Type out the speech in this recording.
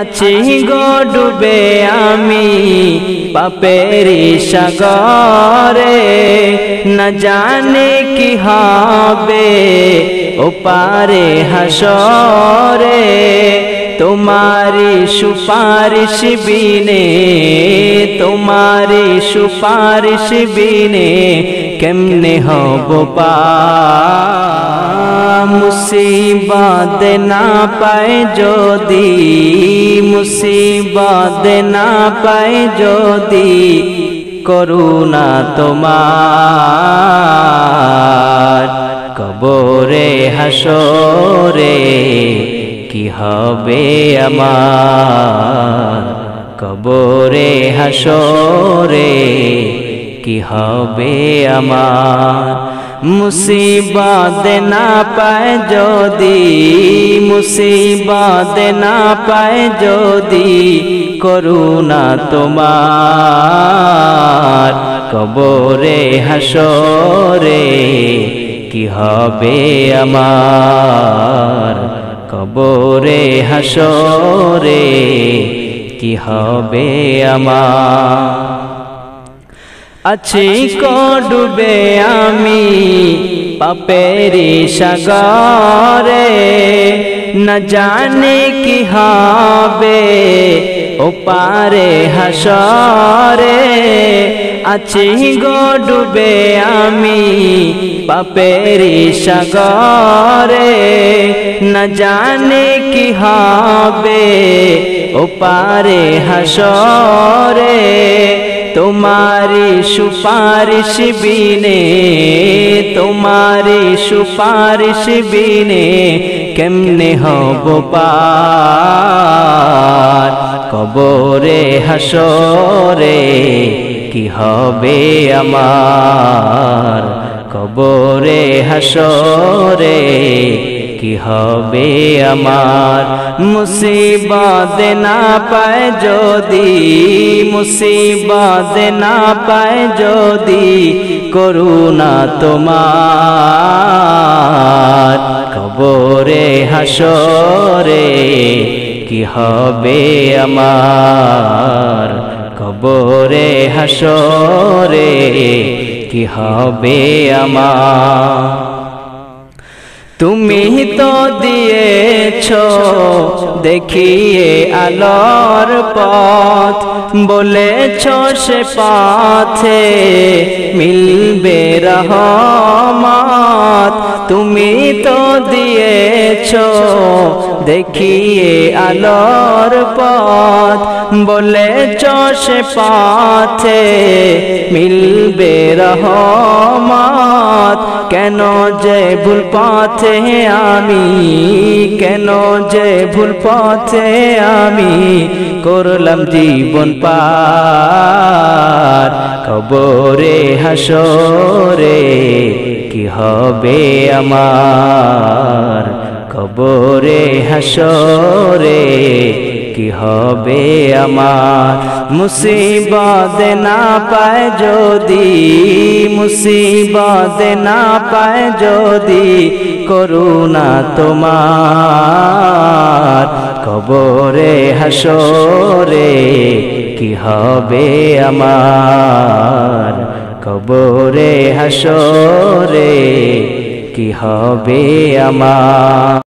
আছি গো ডুবে আমি পাপেরি সাগরে। না জানে কি হবে ও পারে হাসরে। তোমারি সুপারিশ বিনে তোমারি সুপারিশ বিনে কেমনে হব পা? মুসিবত না পায় যদি মুসিবত না পায় যদি করুণা তোমার। কবরে, হাসরে কি হবে আমার? কবরে, হাসরে কি হবে আমার? মুসিবত না পায় যদি, মুসিবত না পায় যদি করুণা তোমার কবরে হাসরে কি হবে আমার? কবরে হাসরে কি হবে আমার? আছি ডুবে আমি পাপেরি সাগরে। না জানে কি হবে ও পারে হাসরে। আছি ডুবে আমি পাপেরি সাগরে। না জানে কি হবে ও পারে হাসরে। তোমারি সুপারিশ বিনে, তোমারি সুপারিশ বিনে কেমনে হব পার? কবরে, হাসরে কি হবে আমার? কবরে, হাসরে কি হবে আমার? মুসিবত না পায় যদি, মুসিবত না পায় যদি করুণা তোমার। কবরে হাসরে কি হবে আমার? কবরে হাসরে কি হবে আমার? তুমি তো দিয়েছ দেখিয়ে আলোর পথ। বলেছ সে পথে মিলবে রহমত তুমি তো দিয়েছ, দেখিয়ে আলোর পথ। বলেছ সে পথে মিলবে রহমত। কেন যে ভুল পথে আমি, কেন যে ভুল পথে আমি করলাম জীবন পার। খবরে হাসরে কি হবে আমার? কবরে হাসরে কি হবে আমার? মুসিবত না পায় যদি, মুসিবত না পায় যদি করুণা তোমার। কবরে হাসরে কি হবে আমার? কবরে হাসরে কি হবে আমার?